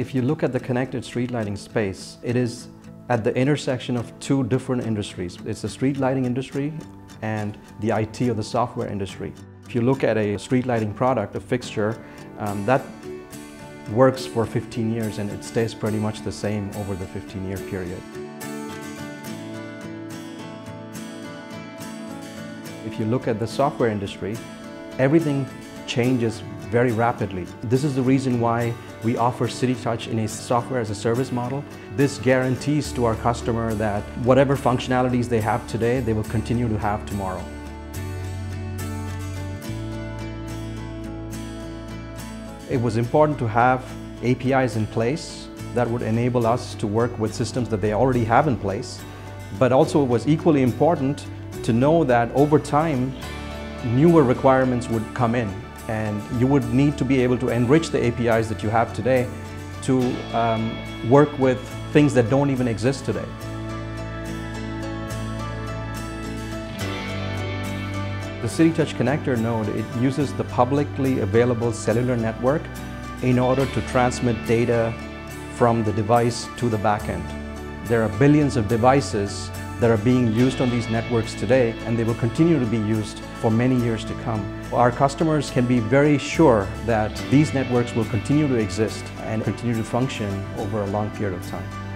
If you look at the connected street lighting space, it is at the intersection of two different industries. It's the street lighting industry and the IT or the software industry. If you look at a street lighting product, a fixture, um, that works for 15 years and it stays pretty much the same over the 15 year period. If you look at the software industry, everything changes very rapidly. This is the reason why we offer CityTouch in a software as a service model. This guarantees to our customer that whatever functionalities they have today, they will continue to have tomorrow. It was important to have APIs in place that would enable us to work with systems that they already have in place. But also it was equally important to know that over time, newer requirements would come in and you would need to be able to enrich the APIs that you have today to um, work with things that don't even exist today. The CityTouch connector node, it uses the publicly available cellular network in order to transmit data from the device to the backend. There are billions of devices that are being used on these networks today and they will continue to be used for many years to come. Our customers can be very sure that these networks will continue to exist and continue to function over a long period of time.